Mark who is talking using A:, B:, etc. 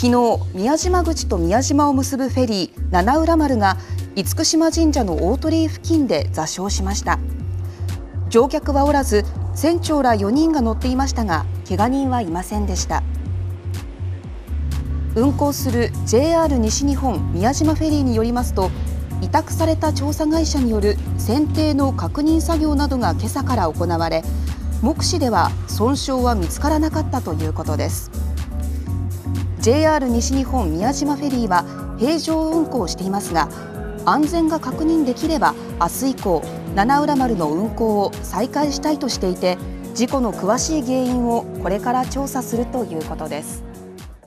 A: 昨日宮島口と宮島を結ぶフェリー七浦丸が厳島神社の大鳥居付近で座礁しました。乗客はおらず船長ら4人が乗っていましたが怪我人はいませんでした。運航する JR 西日本宮島フェリーによりますと委託された調査会社による船底の確認作業などが今朝から行われ目視では損傷は見つからなかったということです。JR 西日本宮島フェリーは平常運航していますが安全が確認できれば明日以降七浦丸の運航を再開したいとしていて事故の詳しい原因をこれから調査するということです。